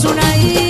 सुनाई